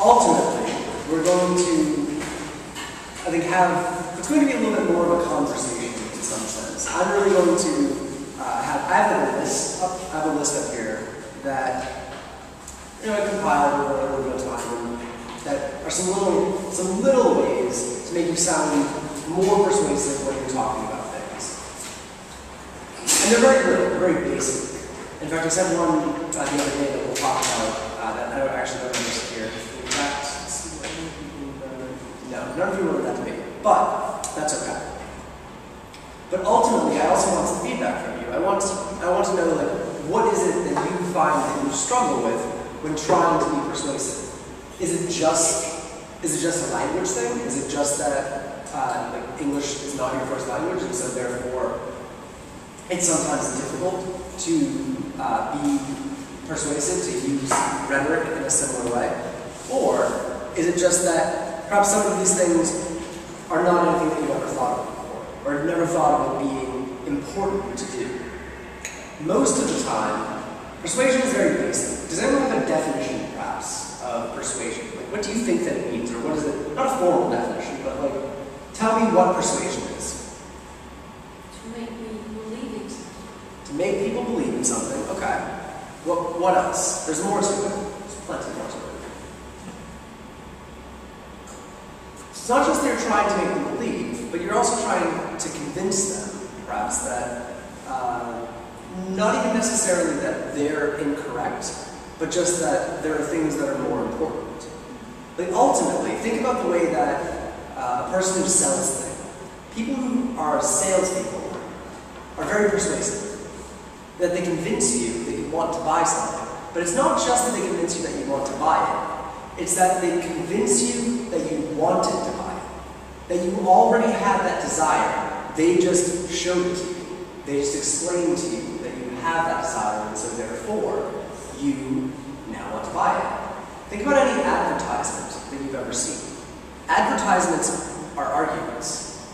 Ultimately, we're going to, I think, have, it's going to be a little bit more of a conversation in some sense. I'm really going to uh, have, I have a list, up, I have a list up here that, you know, I compiled over a little bit of time, that are some little, some little ways to make you sound more persuasive when you're talking about things. And they're very little, very basic. In fact, I said one uh, the other day that we'll talk about uh, that I don't actually don't none of you wrote that to me, but that's okay. But ultimately, I also want some feedback from you. I want to, I want to know like what is it that you find that you struggle with when trying to be persuasive? Is it just is it just a language thing? Is it just that uh, like English is not your first language, and so therefore it's sometimes difficult to uh, be persuasive, to use rhetoric in a similar way? Or is it just that perhaps some of these things are not anything that you've ever thought of before, or never thought of it being important to do? Most of the time, persuasion is very basic. Does anyone have a definition, perhaps, of persuasion? Like, what do you think that it means, or what is it? Not a formal definition, but like, tell me what persuasion is. To make me believe it. To make people believe in something, okay. What, what else? There's more to it. There's plenty more to it. It's not just that you're trying to make them believe, but you're also trying to convince them, perhaps, that uh, not even necessarily that they're incorrect, but just that there are things that are more important. Like ultimately, think about the way that uh, a person who sells things, people who are salespeople, are very persuasive. That they convince you that you want to buy something. But it's not just that they convince you that you want to buy it, it's that they convince you that you to buy it. That you already had that desire, they just showed it to you. They just explained to you that you have that desire, and so therefore, you now want to buy it. Think about any advertisement that you've ever seen. Advertisements are arguments.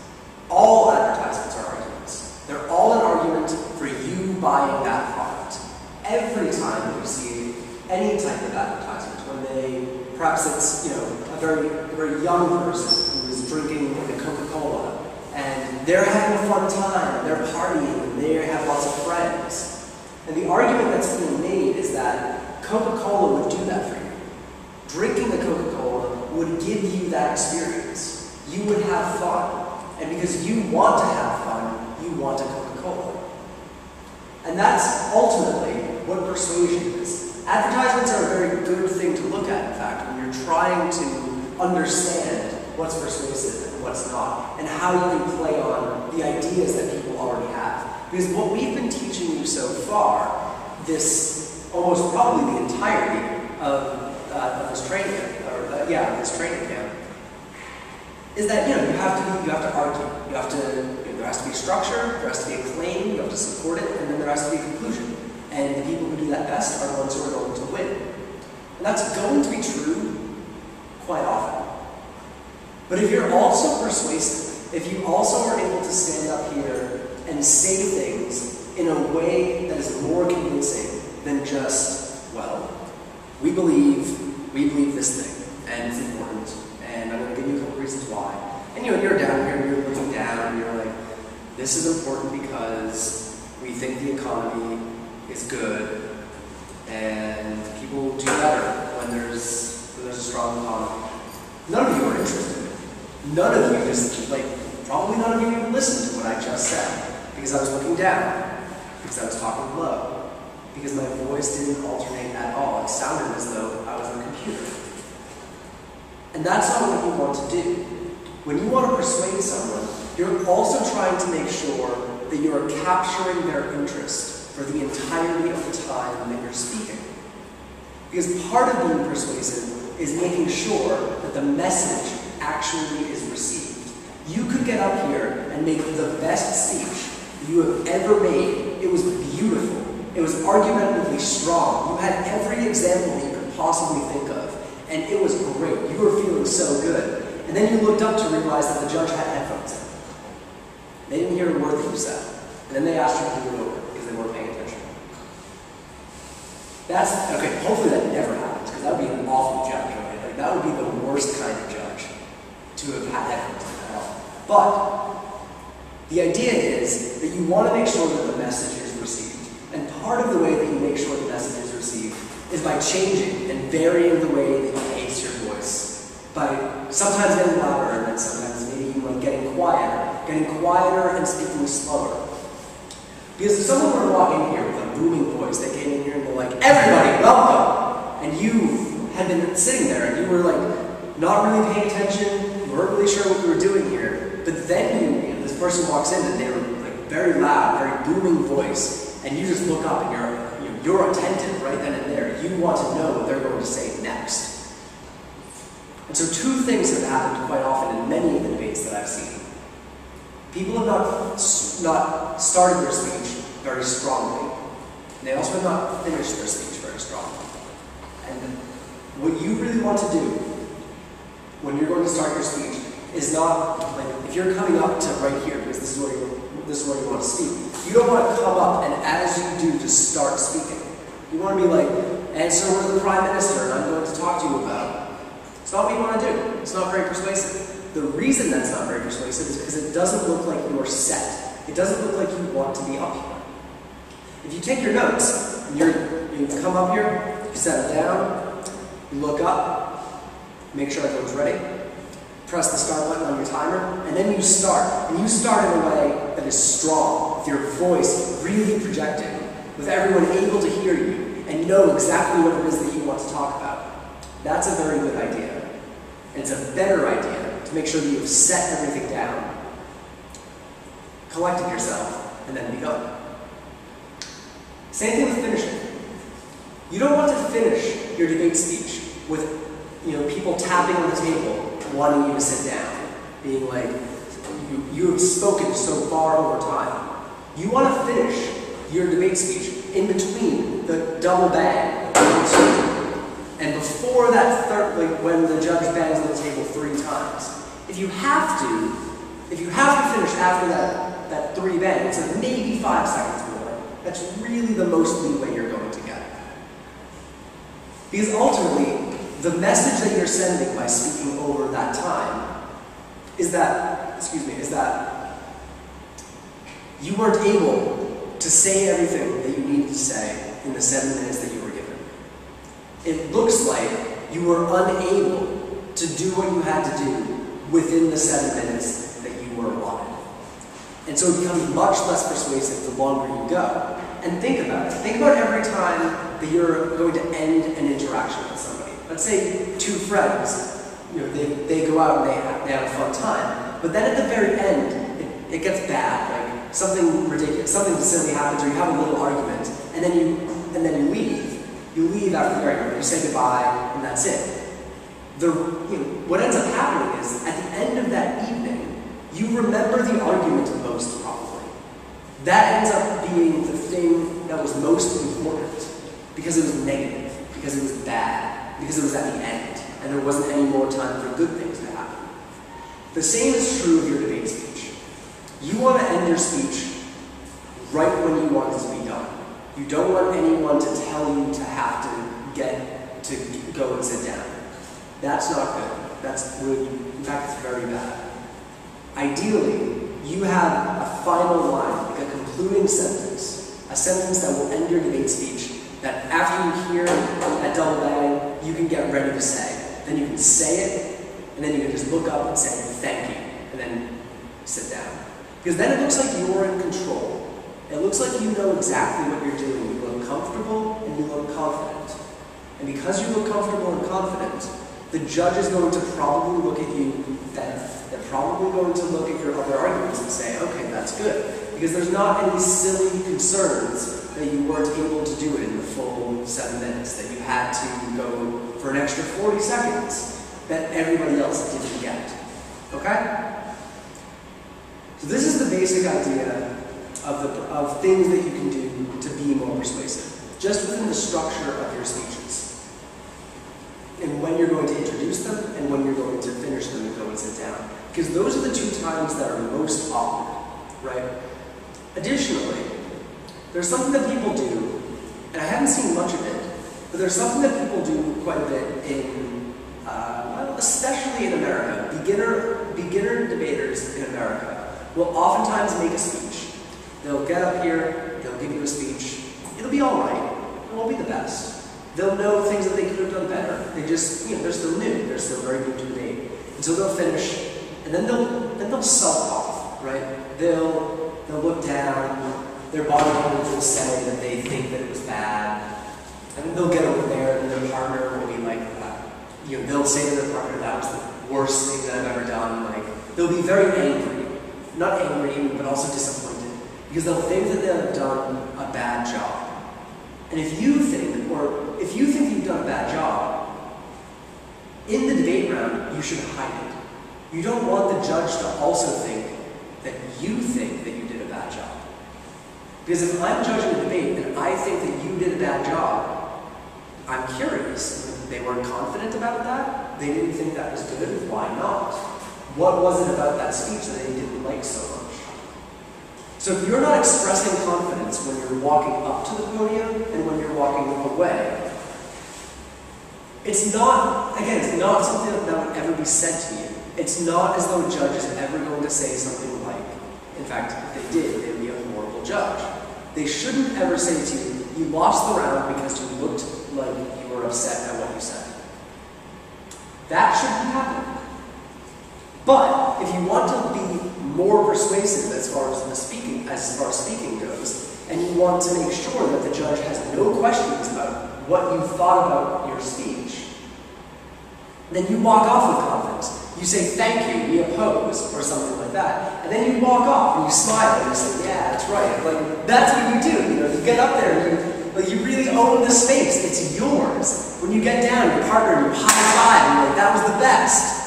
All advertisements are arguments. They're all an argument for you buying that product. Every time you see any type of advertisement, when they, perhaps it's, you know, a very, a very young person drinking the Coca-Cola, and they're having a fun time, they're partying, and they have lots of friends. And the argument that's being made is that Coca-Cola would do that for you. Drinking the Coca-Cola would give you that experience. You would have fun. And because you want to have fun, you want a Coca-Cola. And that's ultimately what persuasion is. Advertisements are a very good thing to look at, in fact, when you're trying to understand what's persuasive and what's not, and how you can play on the ideas that people already have. Because what we've been teaching you so far, this almost probably the entirety of, uh, of this training, or uh, yeah, this training camp, is that you know you have to you have to argue, you have to there has to be structure, there has to be a claim, you have to support it, and then there has to be a conclusion. And the people who do that best are the ones who are going to win. And that's going to be true quite often. But if you're also persuasive, if you also are able to stand up here and say things in a way that is more convincing than just, well, we believe, we believe this thing, and it's important, and I'm going to give you a couple reasons why. And you know, you're down here, you're looking down, and you're like, this is important because we think the economy is good, and people do better when there's when there's a strong economy. None of you are interested. None of you just like probably none of you even listened to what I just said because I was looking down, because I was talking low, because my voice didn't alternate at all. It sounded as though I was on a computer. And that's not what you want to do. When you want to persuade someone, you're also trying to make sure that you are capturing their interest for the entirety of the time that you're speaking. Because part of being persuasive is making sure that the message actually is received. You could get up here and make the best speech you have ever made. It was beautiful. It was argumentatively strong. You had every example you could possibly think of. And it was great. You were feeling so good. And then you looked up to realize that the judge had headphones in. They didn't hear a word that you said. And then they asked you to do it over because they weren't paying attention. That's, okay, hopefully that never happens because that would be an awful judge, right? Like, that would be the worst kind of to have had headphones in at all. But the idea is that you want to make sure that the message is received. And part of the way that you make sure the message is received is by changing and varying the way that you pace your voice. By sometimes getting louder and then sometimes maybe like getting quieter, getting quieter and speaking slower. Because if someone were to walk in here with a booming voice, they came in here and they're like, everybody, welcome! And you had been sitting there and you were like not really paying attention, really sure what you were doing here, but then you, you know, this person walks in and they're like very loud, very booming voice, and you just look up and you're you know, you're attentive right then and there. You want to know what they're going to say next. And so two things have happened quite often in many of the debates that I've seen. People have not, not started their speech very strongly. And they also have not finished their speech very strongly. And what you really want to do when you're going to start your speech is not like if you're coming up to right here because this is where you this is where you want to speak. You don't want to come up and as you do just start speaking. You want to be like, and so we're the prime minister and I'm going to talk to you about. It's not what you want to do. It's not very persuasive. The reason that's not very persuasive is because it doesn't look like you're set. It doesn't look like you want to be up here. If you take your notes you're, you come up here, you set it down, you look up, make sure everyone's ready, press the start button on your timer, and then you start. And you start in a way that is strong, with your voice really projecting, with everyone able to hear you and know exactly what it is that you want to talk about. That's a very good idea. And it's a better idea to make sure that you've set everything down, collected yourself, and then begun. Same thing with finishing. You don't want to finish your debate speech with you know, people tapping on the table, wanting you to sit down, being like, you, you have spoken so far over time. You want to finish your debate speech in between the double bang and before that third, like when the judge bangs on the table three times. If you have to, if you have to finish after that, that three bangs, like maybe five seconds more, that's really the most leeway you're going to get. Because ultimately, the message that you're sending by speaking over that time is that, excuse me, is that you weren't able to say everything that you needed to say in the seven minutes that you were given. It looks like you were unable to do what you had to do within the seven minutes that you were allotted. And so it becomes much less persuasive the longer you go. And think about it. Think about every time that you're going to end an interaction with somebody. Let's say two friends, you know, they, they go out and they have, they have a fun time. But then at the very end, it, it gets bad. Like something ridiculous, something silly happens, or you have a little argument, and then you and then you leave. You leave after the argument, you say goodbye, and that's it. The, you know, what ends up happening is, at the end of that evening, you remember the argument most probably. That ends up being the thing that was most important because it was negative, because it was bad, because it was at the end, and there wasn't any more time for good things to happen. The same is true of your debate speech. You want to end your speech right when you want it to be done. You don't want anyone to tell you to have to get to go and sit down. That's not good. That's really, in fact, it's very bad. Ideally, you have a final line, like a concluding sentence, a sentence that will end your debate speech, that after you hear that double bang, you can get ready to say. Then you can say it, and then you can just look up and say, thank you, and then sit down. Because then it looks like you're in control. It looks like you know exactly what you're doing. You look comfortable and you look confident. And because you look comfortable and confident, the judge is going to probably look at you then. They're probably going to look at your other arguments and say, okay, that's good. Because there's not any silly concerns that you weren't able to do it in the full seven minutes, that you had to go for an extra 40 seconds that everybody else didn't get. Okay? So this is the basic idea of, the, of things that you can do to be more persuasive, just within the structure of your speeches. and when you're going to introduce them and when you're going to finish them and go and sit down. Because those are the two times that are most awkward, right? Additionally, there's something that people do, and I haven't seen much of it, but there's something that people do quite a bit in, uh, well, especially in America. Beginner, beginner debaters in America will oftentimes make a speech. They'll get up here, they'll give you a speech. It'll be all right. It won't be the best. They'll know things that they could have done better. They just, you know, they're still new. They're still very new to debate. And so they'll finish, and then they'll then they'll sulk off, right? They'll they'll look down. Their body language will say that they think that it was bad, and they'll get over there, and their partner will be like, uh, you know, they'll say to their partner, "That was the worst thing that I've ever done." Like they'll be very angry, not angry, but also disappointed, because they'll think that they've done a bad job. And if you think, or if you think you've done a bad job, in the debate round, you should hide it. You don't want the judge to also think that you think that you did a bad job. Because if I'm judging a debate and I think that you did a bad job, I'm curious. They weren't confident about that. They didn't think that was good. Why not? What was it about that speech that they didn't like so much? So if you're not expressing confidence when you're walking up to the podium and when you're walking away, it's not, again, it's not something that would ever be said to you. It's not as though a judge is ever going to say something like, in fact, if they did, they would be a horrible judge. They shouldn't ever say to you, you lost the round because you looked like you were upset at what you said. That shouldn't happen. But if you want to be more persuasive as far as the speaking, as far as speaking goes, and you want to make sure that the judge has no questions about what you thought about your speech, then you walk off with confidence. You say, thank you, we oppose, or something like that. And then you walk off and you smile and you say, yeah, that's right. Like, that's what you do. You know, you get up there and you, like, you really own the space. It's yours. When you get down, your partner, you high five, and you're like, that was the best.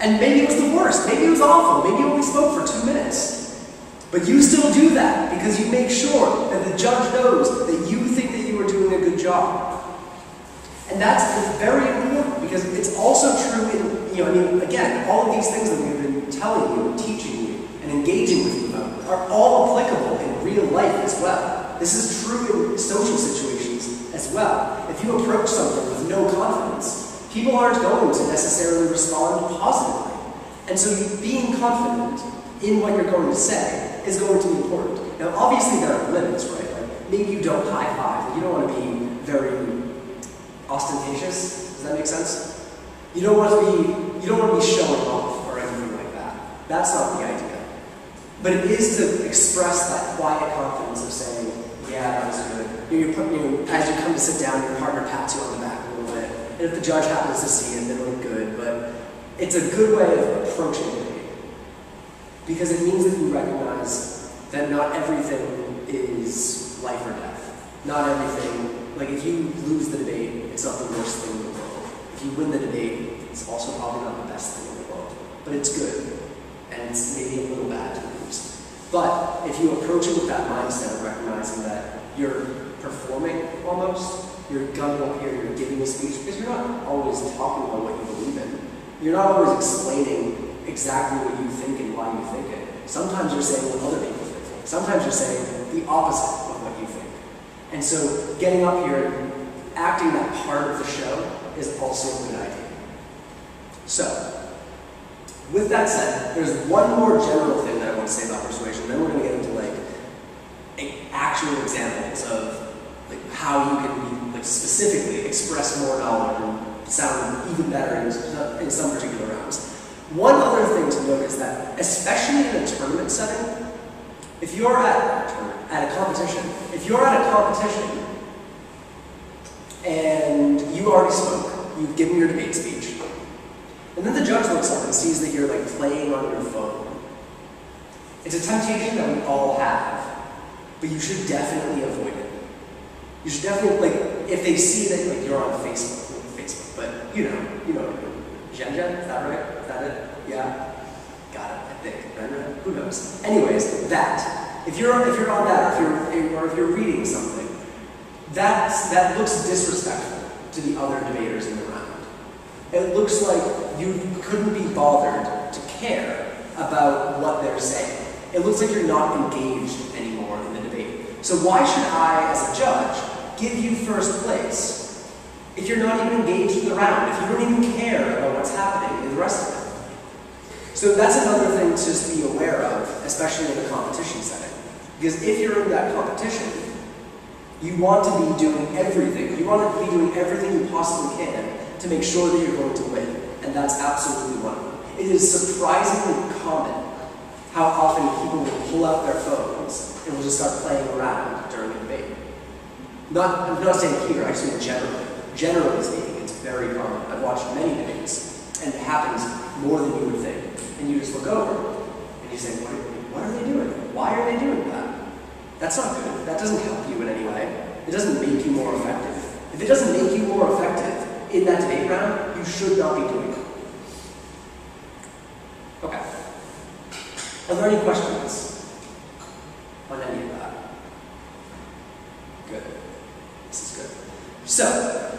And maybe it was the worst. Maybe it was awful. Maybe you only spoke for two minutes. But you still do that because you make sure that the judge knows that you think that you are doing a good job. And that's very important because it's also true in, you know, I mean, again, all of these things that we've been telling you and teaching you and engaging with you about are all applicable in real life as well. This is true in social situations as well. If you approach something with no confidence, people aren't going to necessarily respond positively. And so being confident in what you're going to say is going to be important. Now, obviously there are limits, right? Like, maybe you don't high five. You don't want to be very ostentatious. Does that make sense? You don't want to be you don't want to be showing off or anything like that. That's not the idea. But it is to express that quiet confidence of saying, "Yeah, that was good." You, know, you, as you come to sit down, your partner pats you on the back a little bit, and if the judge happens to see it, then it'll look good. But it's a good way of approaching it because it means that you recognize that not everything is life or death. Not everything, like if you lose the debate, it's not the worst thing in the world. If you win the debate, it's also probably not the best thing in the world. But it's good. And it's maybe a little bad to lose. But if you approach it with that mindset of recognizing that you're performing almost, you're gunning up here, you're giving a speech, because you're not always talking about what you believe in. You're not always explaining exactly what you think and why you think it. Sometimes you're saying what other people think. Sometimes you're saying the opposite of what you think. And so getting up here and acting that part of the show is also a good idea. So, with that said, there's one more general thing that I want to say about persuasion, then we're going to get into like actual examples of like how you can like specifically express more knowledge and sound even better in, in some particular rounds. One other thing to note is that, especially in a tournament setting, if you're at, at a competition, if you're at a competition and you already spoke, you've given your debate speech, and then the judge looks up and sees that you're like playing on your phone. It's a temptation that we all have, but you should definitely avoid it. You should definitely, like, if they see that like you're on Facebook, Facebook, but you know, you know, Jen, is that right? Is that it? Yeah? Got it, I think. Brenda? Who knows? Anyways, that. If you're if you're on that, if you're or if you're reading something, that that looks disrespectful to the other debaters in the round. It looks like you couldn't be bothered to care about what they're saying. It looks like you're not engaged anymore in the debate. So why should I, as a judge, give you first place if you're not even engaged in the round, if you don't even care about what's happening in the rest of it? So that's another thing to just be aware of, especially in a competition setting. Because if you're in that competition, you want to be doing everything. You want to be doing everything you possibly can to make sure that you're going to win. And that's absolutely one of them. It is surprisingly common how often people will pull out their phones and will just start playing around during a debate. Not, I'm not saying here, actually in general. Generally speaking, it's very common. I've watched many debates, and it happens more than you would think. And you just look over, and you say, what, what are they doing? Why are they doing that? That's not good. That doesn't help you in any way. It doesn't make you more effective. If it doesn't make you more effective in that debate round, you should not be doing. Okay. Are there any questions on any of that? Good. This is good. So,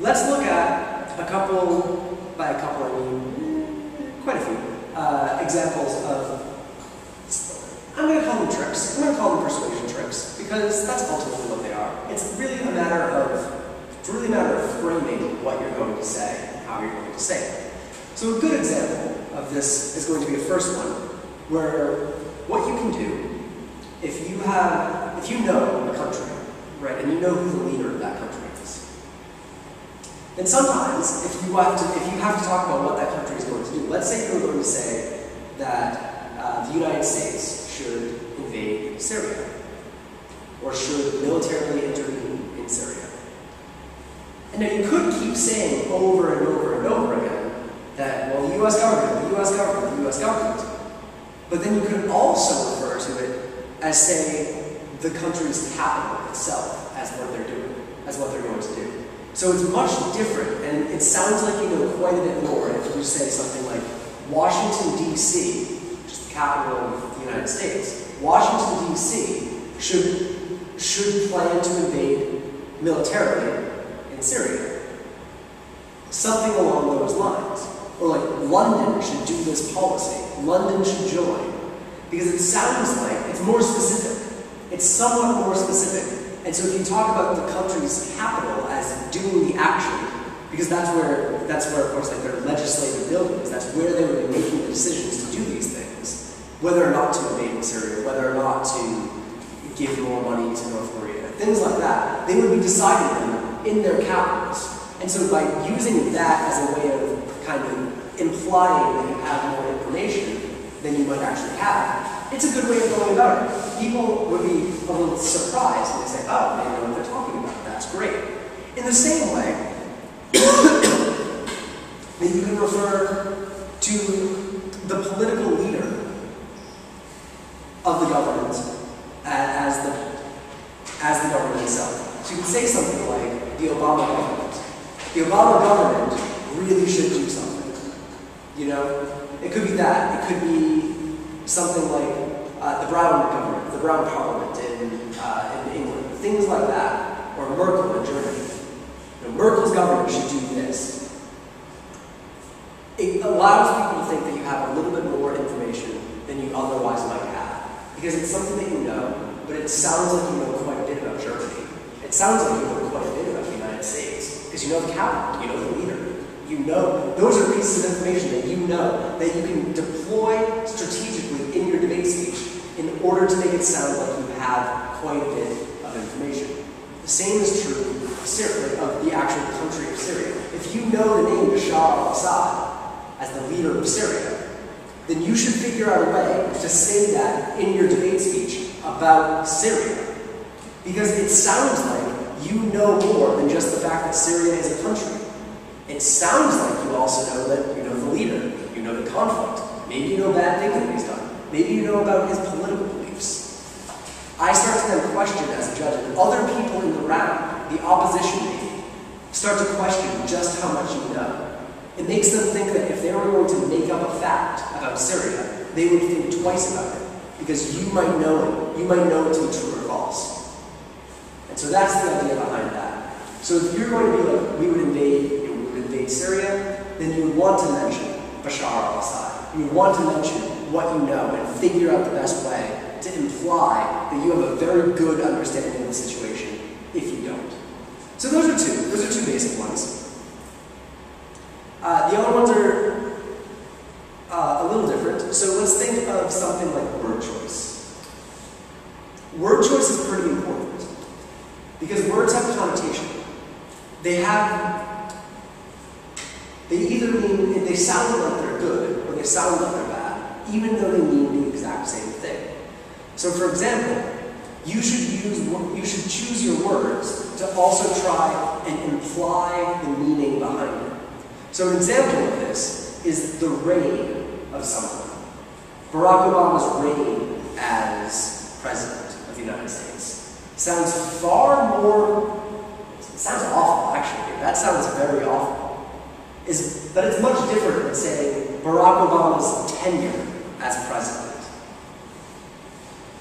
let's look at a couple, by a couple I mean eh, quite a few, uh, examples of, I'm going to call them tricks. I'm going to call them persuasion tricks because that's ultimately what they are. It's really a matter of, it's really a matter of framing what you're going to say and how you're going to say it. So a good example of this is going to be the first one, where what you can do if you have, if you know a country, right, and you know who the leader of that country is, then sometimes if you have to, if you have to talk about what that country is going to do, let's say you're going to say that uh, the United States should invade Syria, or should militarily intervene. And now you could keep saying over and over and over again that, well, the US government, the US government, the US government. But then you could also refer to it as saying the country's capital itself as what they're doing, as what they're going to do. So it's much different, and it sounds like you know quite a bit more if you say something like Washington, D.C., which is the capital of the United States. Washington, D.C. should should plan to invade militarily Syria. Something along those lines. Or like London should do this policy. London should join. Because it sounds like it's more specific. It's somewhat more specific. And so if you talk about the country's capital as doing the action, because that's where that's where of course like their legislative buildings, that's where they would be making the decisions to do these things. Whether or not to invade Syria, whether or not to give more money to North Korea, things like that, they would be deciding in their capitals. And so by using that as a way of kind of implying that you have more information than you might actually have, it's a good way of going about it. People would be a little surprised and they say, oh, they know what they're talking about. That's great. In the same way, that you can refer to the political leader of the government as the, as the government itself. So you can say something like the Obama government. The Obama government really should do something. You know? It could be that. It could be something like uh, the Brown government, the Brown parliament in, uh, in England, things like that, or Merkel in Germany. You know, Merkel's government should do this. It allows people to think that you have a little bit more information than you otherwise might have. Because it's something that you know, but it sounds like you know quite a bit about Germany. It sounds like you know quite a bit about the United States. Because you know the capital, you know the leader. You know, those are pieces of information that you know that you can deploy strategically in your debate speech in order to make it sound like you have quite a bit of information. The same is true of the actual country of Syria. If you know the name Bashar al-Assad as the leader of Syria, then you should figure out a way to say that in your debate speech about Syria. Because it sounds like you know more than just the fact that Syria is a country. It sounds like you also know that you know the leader, you know the conflict. Maybe you know bad things that he's done. Maybe you know about his political beliefs. I start to then question as a judge, and other people in the round, the opposition maybe, start to question just how much you know. It makes them think that if they were going to make up a fact about Syria, they would think twice about it. Because you might know it. You might know it to be true or false. So that's the idea behind that. So if you're going to be like, we would invade, we would invade Syria, then you would want to mention Bashar al-Assad. You want to mention what you know and figure out the best way to imply that you have a very good understanding of the situation if you don't. So those are two. Those are two basic ones. Uh, the other ones are uh, a little different. So let's think of something like word choice. Word choice is pretty important because words have connotation. They have, they either mean, they sound like they're good or they sound like they're bad, even though they mean the exact same thing. So for example, you should use, you should choose your words to also try and imply the meaning behind it. So an example of this is the reign of someone. Barack Obama's reign as president of the United States sounds far more, sounds awful that sounds very awful. Is, but it's much different than saying Barack Obama's tenure as president.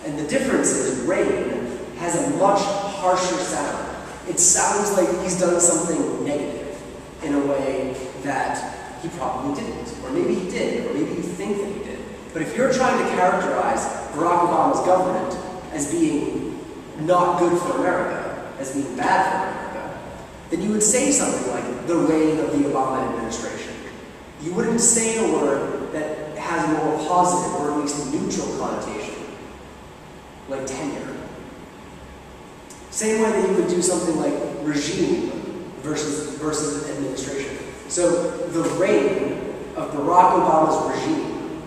And the difference is reign has a much harsher sound. It sounds like he's done something negative in a way that he probably didn't. Or maybe he did, or maybe you think that he did. But if you're trying to characterize Barack Obama's government as being not good for America, as being bad for America, then you would say something like the reign of the Obama administration. You wouldn't say a word that has a more positive or at least neutral connotation like tenure. Same way that you would do something like regime versus, versus administration. So the reign of Barack Obama's regime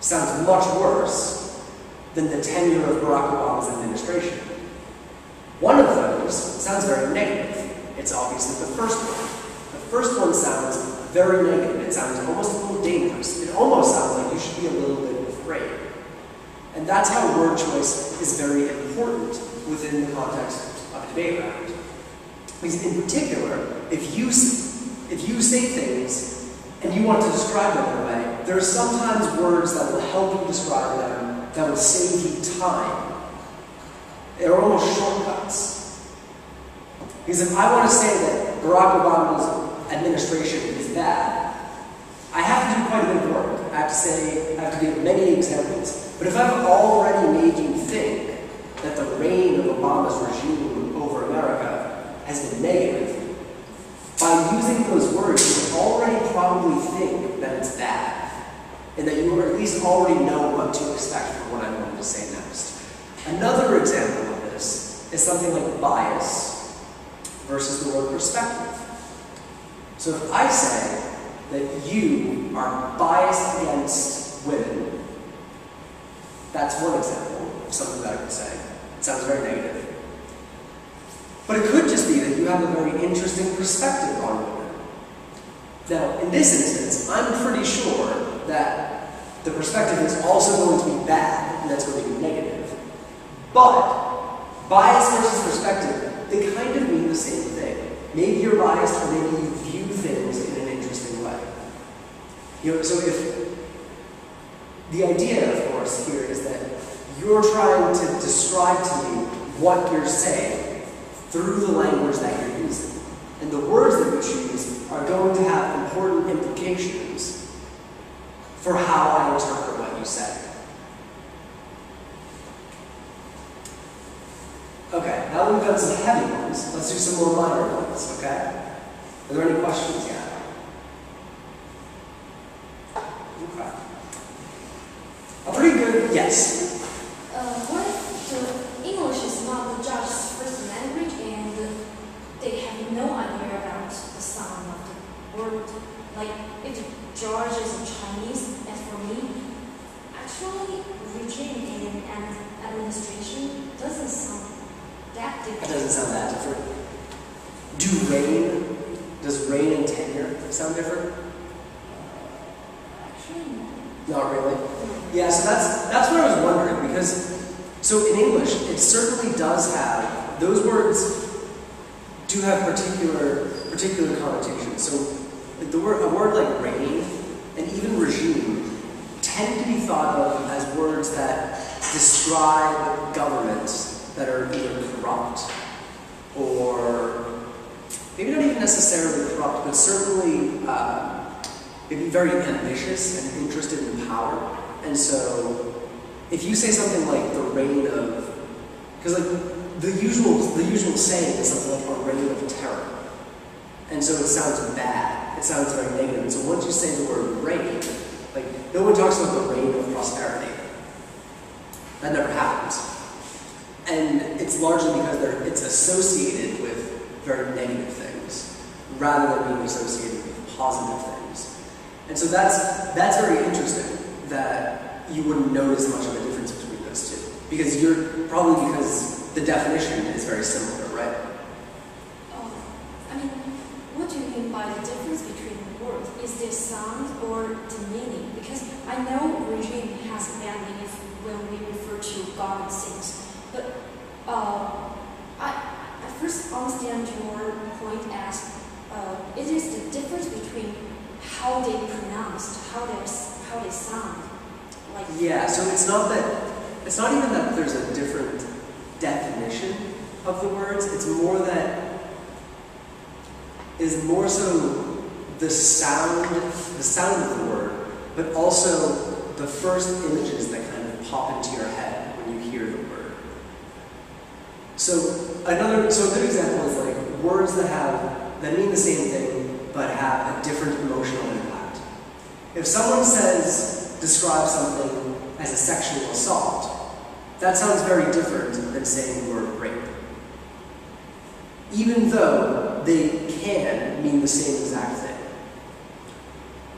sounds much worse than the tenure of Barack Obama's administration. One of those sounds very negative. It's obviously the first one. The first one sounds very negative. It sounds almost a little dangerous. It almost sounds like you should be a little bit afraid. And that's how word choice is very important within the context of a debate round. Because in particular, if you, if you say things and you want to describe them in a way, there are sometimes words that will help you describe them, that will save you time. They're almost shortcuts. Because if I want to say that Barack Obama's administration is bad, I have to do quite a bit of work. I have to say, I have to give many examples. But if I've already made you think that the reign of Obama's regime over America has been negative, by using those words, you already probably think that it's bad, and that you at least already know what to expect from what I'm going to say next. Another example is something like bias versus the word perspective. So if I say that you are biased against women, that's one example of something that I could say. It sounds very negative. But it could just be that you have a very interesting perspective on women. Now, in this instance, I'm pretty sure that the perspective is also going to be bad, and that's going to be negative. But bias versus perspective, they kind of mean the same thing. Maybe you're biased, or maybe you view things in an interesting way. You know, so if the idea, of course, here is that you're trying to describe to me what you're saying through the language that you're using. And the words that you choose are going to have important implications for how I interpret what you say. Okay, now that we've done some heavy ones, let's do some more minor ones, okay? Are there any questions yet? A pretty good yes. Uh, what if the English is not the judge's first language and they have no idea about the sound of the word? Like, if the judge is Chinese, as for me, actually, regime and administration doesn't sound that It different. doesn't sound that different. Do reign, does reign and tenure sound different? Actually, no. Not really. Yeah, so that's that's what I was wondering because so in English it certainly does have those words do have particular particular connotations. So the word a word like reign and even regime tend to be thought of as words that describe governments that are either corrupt or maybe not even necessarily corrupt, but certainly uh, maybe very ambitious and interested in power. And so, if you say something like the reign of, because like the usual the usual saying is something like a reign of terror, and so it sounds bad. It sounds very negative. And so once you say the word reign, like no one talks about the reign of prosperity. That never happens. And it's largely because it's associated with very negative things rather than being associated with positive things. And so that's, that's very interesting that you wouldn't notice much of a difference between those two. Because you're, probably because the definition is very similar, right? Oh, I mean, what do you mean by the difference between words? Is there sound or the meaning? Because I know regime has a bad meaning when we refer to God and things, but uh, I, I first understand your point as uh, it is the difference between how they pronounced, how they how they sound. Like Yeah, so it's not that, it's not even that there's a different definition of the words, it's more that, is more so the sound, the sound of the word, but also the first images that kind of pop into your head when you hear the word. So another, so a good example is like words that have, that mean the same thing, but have a different emotional impact. If someone says, describe something as a sexual assault, that sounds very different than saying the word rape. Even though they can mean the same exact thing.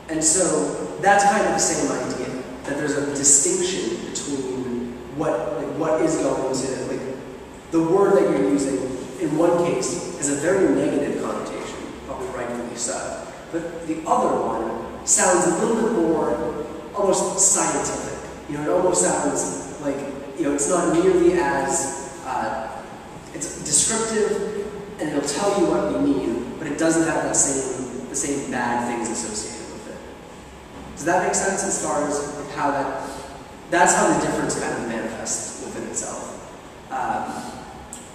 And so that's kind of the same idea, that there's a distinction between what like, what is going to like the word that you're using in one case has a very negative connotation, probably rightfully so. But the other one sounds a little bit more almost scientific. You know, it almost sounds like you know, it's not nearly as uh, it's descriptive and it'll tell you what we mean, but it doesn't have that same the same bad things associated with it. Does that make sense as far as how that that's how the difference kind of manifests within itself. Um,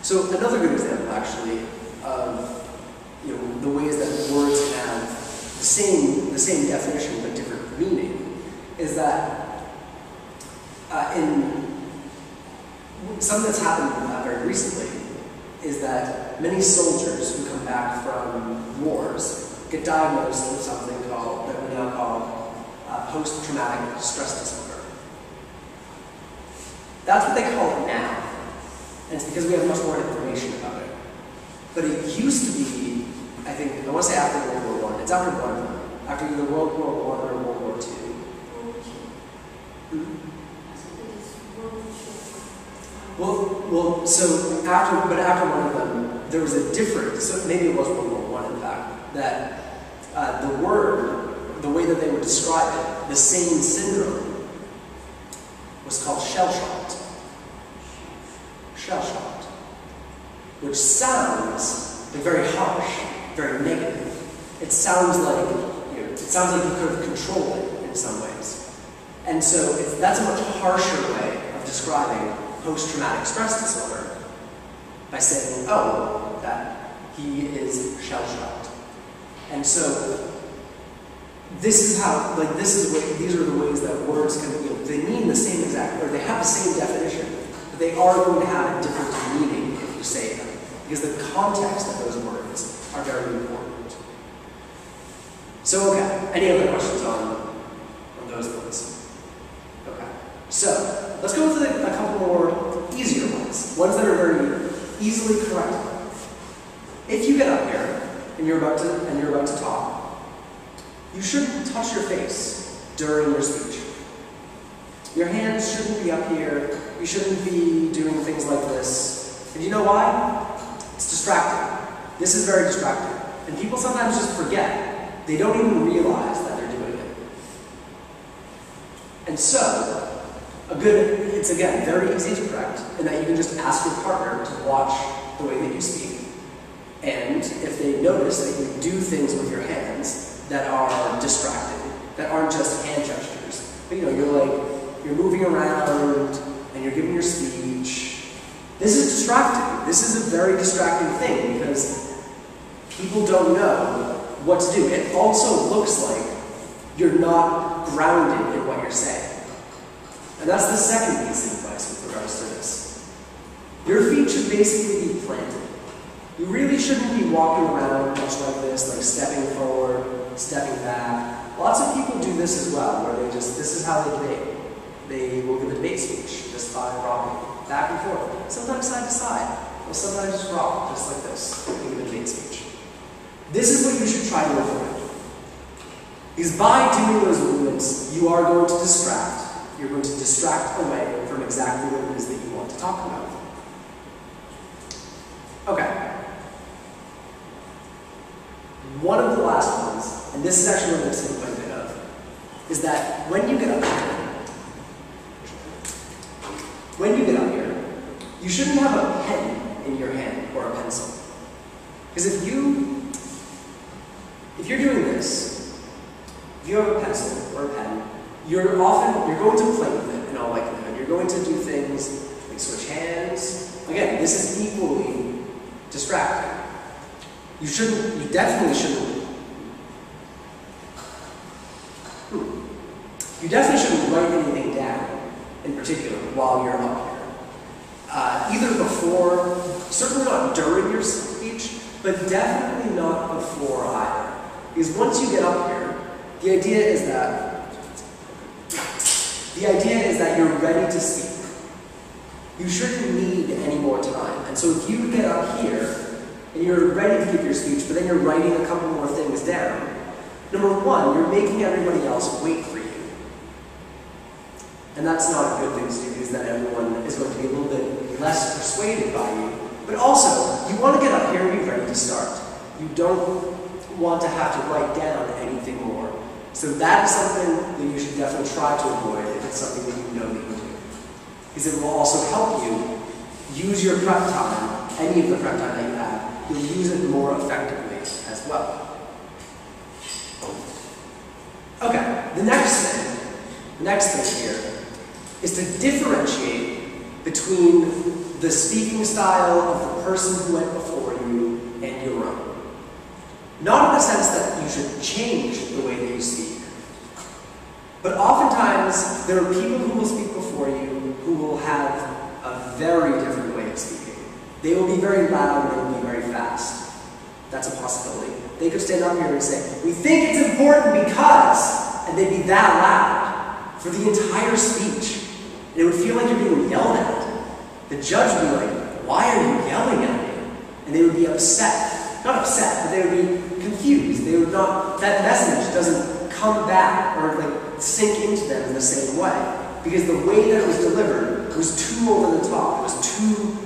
so another good example, actually, of you know the ways that words have the same the same definition but different meaning, is that uh, in something that's happened uh, very recently is that many soldiers who come back from wars get diagnosed with something called that we now call uh, post-traumatic stress disorder. That's what they call it now. And it's because we have much more information about it. But it used to be, I think, I want to say after World War One. It's after one. After either World War One or World War Two. World War II. Mhm. I think it is World War II. Well, well, so after, but after one of them, there was a difference. So maybe it was World War One, in fact, that uh, the word, the way that they would describe it, the same syndrome, was called shell shocked. Shell shocked, which sounds very harsh, very negative. It sounds like you know, it sounds like you could have controlled it in some ways. And so that's a much harsher way of describing post-traumatic stress disorder by saying, oh, that he is shell-shocked. And so this is how, like, this is what, these are the ways that words can, you know, they mean the same exact, or they have the same definition, but they are going to have a different meaning if you say them, because the context of those words are very important. So, okay, any other questions on, on those ones? Okay, so more easier ones, ones that are very easily correctable. If you get up here and you're about to and you're about to talk, you shouldn't touch your face during your speech. Your hands shouldn't be up here. You shouldn't be doing things like this. And you know why? It's distracting. This is very distracting. And people sometimes just forget. They don't even realize that they're doing it. And so, a good, it's again very easy to correct, in that you can just ask your partner to watch the way that you speak. And if they notice that you do things with your hands that are distracting, that aren't just hand gestures, but you know, you're like, you're moving around and you're giving your speech. This is distracting. This is a very distracting thing because people don't know what to do. It also looks like you're not grounded in what you're saying. And that's the second piece of advice with regards to this. Your feet should basically be planted. You really shouldn't be walking around much like this, like stepping forward, stepping back. Lots of people do this as well, where they just, this is how they debate. They will give a debate speech just by rocking back and forth, sometimes side to side, or sometimes just rock, just like this, and give a debate speech. This is what you should try to avoid. Because by doing those movements, you are going to distract. You're going to distract away from exactly what it is that you want to talk about. Okay. One of the last ones, and this is actually one that's quite a bit of, is that when you get up here, when you get up here, you shouldn't have a pen in your hand or a pencil. Because if you if you're doing this, if you have a pencil or a pen, you're often you're going to play with it in all likelihood. You're going to do things like switch hands. Again, this is equally distracting. You shouldn't, you definitely shouldn't. Hmm. You definitely shouldn't write anything down in particular while you're up here. Uh, either before, certainly not during your speech, but definitely not before either. Because once you get up here, the idea is that the idea is that you're ready to speak. You shouldn't need any more time. And so if you get up here and you're ready to give your speech, but then you're writing a couple more things down, number one, you're making everybody else wait for you. And that's not a good thing to do because then everyone is going to be a little bit less persuaded by you. But also, you want to get up here and be ready to start. You don't want to have to write down anything more. So that is something that you should definitely try to avoid something that you know that you do. Because it will also help you use your prep time, any of the prep time that you have, you'll use it more effectively as well. Okay, the next thing, the next thing here is to differentiate between the speaking style of the person who went before you and your own. Not in the sense that you should change the way that you speak, but oftentimes there are people who will speak before you who will have a very different way of speaking. They will be very loud and they will be very fast. That's a possibility. They could stand up here and say, We think it's important because, and they'd be that loud for the entire speech. And it would feel like you're being yelled at. The judge would be like, Why are you yelling at me? And they would be upset not upset, but they would be confused. They would not, that message doesn't come back or like sink into them in the same way. Because the way that it was delivered was too over the top. It was too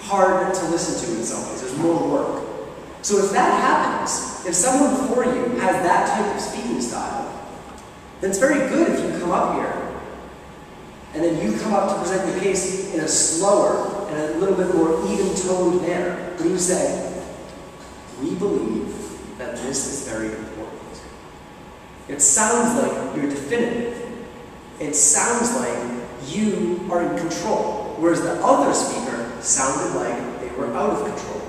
hard to listen to in some ways. There's more work. So if that happens, if someone before you has that type of speaking style, then it's very good if you come up here and then you come up to present your case in a slower and a little bit more even toned manner. When you say, we believe that this is very important. It sounds like you're definitive. It sounds like you are in control, whereas the other speaker sounded like they were out of control.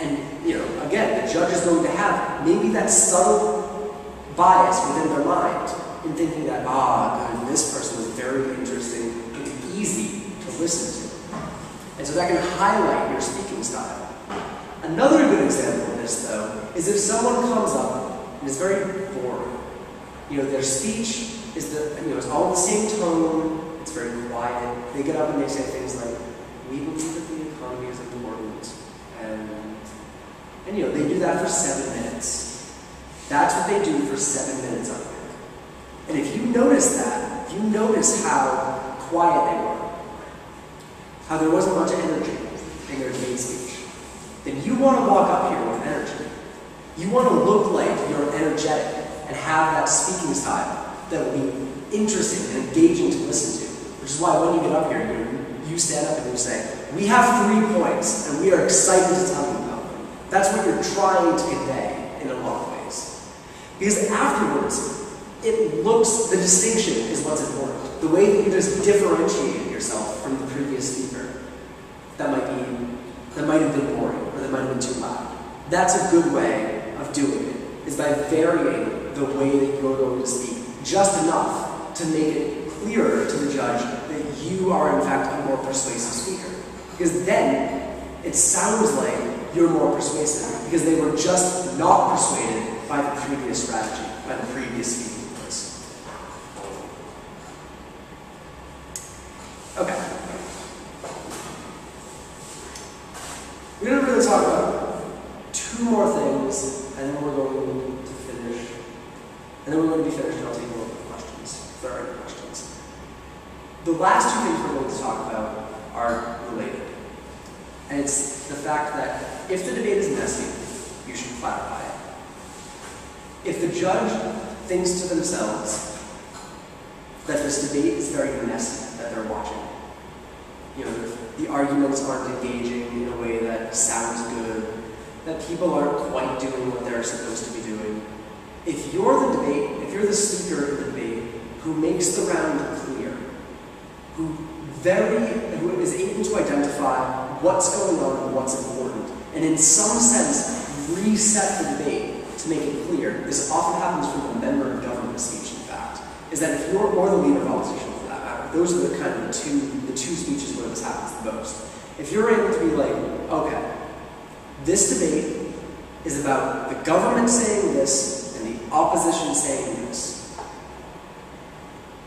And, you know, again, the judge is going to have maybe that subtle bias within their mind in thinking that, ah, God, this person is very interesting and easy to listen to. And so that can highlight your speaking style. Another good example of this, though, is if someone comes up and is very boring. You know, their speech is the, you know, it's all the same tone, it's very quiet. They get up and they say things like, we believe that the economy is important, and, and you know, they do that for seven minutes. That's what they do for seven minutes up there. And if you notice that, if you notice how quiet they were, how there wasn't much energy in their debate speech, then you want to walk up here with energy. You want to look like you're energetic and have that speaking style that will be interesting and engaging to listen to. Which is why when you get up here, you, you stand up and you say, We have three points and we are excited to tell you about them. That's what you're trying to convey in a lot of ways. Because afterwards, it looks, the distinction is what's important. The way that you just differentiate yourself from the previous speaker. That might be, that might have been boring or that might have been too loud. That's a good way doing it, is by varying the way that you're going to speak just enough to make it clearer to the judge that you are, in fact, a more persuasive speaker. Because then it sounds like you're more persuasive, because they were just not persuaded by the previous strategy, by the previous speaking voice. Okay. We're going to really talk about two more things, and then we're going to finish. And then we're going to be finished, and I'll take a little bit of questions, if there are any questions. The last two things we're going to talk about are related. And it's the fact that if the debate is messy, you should clarify it. If the judge thinks to themselves that this debate is very messy that they're watching, you know, the arguments aren't engaging in a way that sounds good, that people aren't quite doing what they're supposed to be doing. If you're the debate, if you're the speaker in the debate who makes the round clear, who very who is able to identify what's going on and what's important, and in some sense reset the debate to make it clear. This often happens from member of government speech, in fact, is that if you're or the leader of opposition for that matter, those are the kind of the two the two speeches where this happens the most. If you're able to be like, okay, this debate is about the government saying this and the opposition saying this.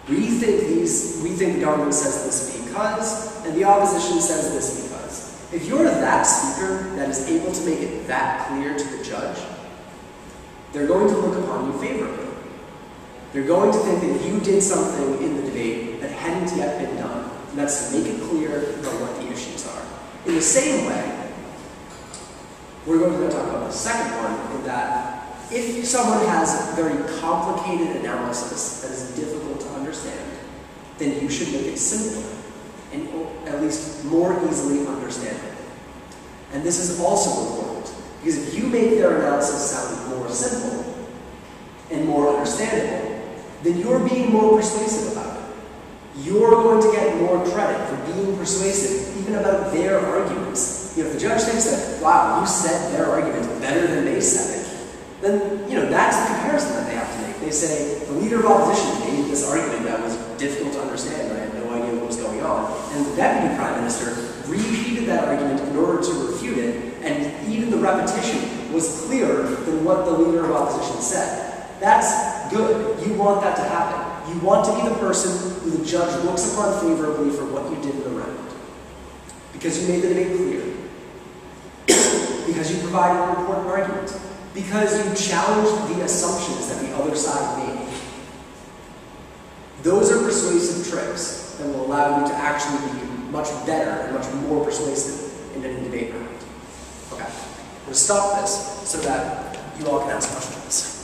We think these we think the government says this because, and the opposition says this because. If you're that speaker that is able to make it that clear to the judge, they're going to look upon you favorably. They're going to think that you did something in the debate that hadn't yet been done. And that's to make it clear about what the issues are. In the same way, we're going to talk about the second one, in that if someone has a very complicated analysis that is difficult to understand, then you should make it simpler and at least more easily understandable. And this is also important, because if you make their analysis sound more simple and more understandable, then you're being more persuasive about it. You're going to get more credit for being persuasive, even about their arguments. You know, if the judge thinks that, wow, you said their argument better than they said it, then, you know, that's the comparison that they have to make. They say, the leader of opposition made this argument that was difficult to understand, and I had no idea what was going on. And the deputy prime minister repeated that argument in order to refute it, and even the repetition was clearer than what the leader of opposition said. That's good. Want that to happen. You want to be the person who the judge looks upon favorably for what you did in the round. Because you made the debate clear. because you provided an important argument. Because you challenged the assumptions that the other side made. Those are persuasive tricks that will allow you to actually be much better and much more persuasive in any debate round. Okay, to stop this so that you all can ask questions.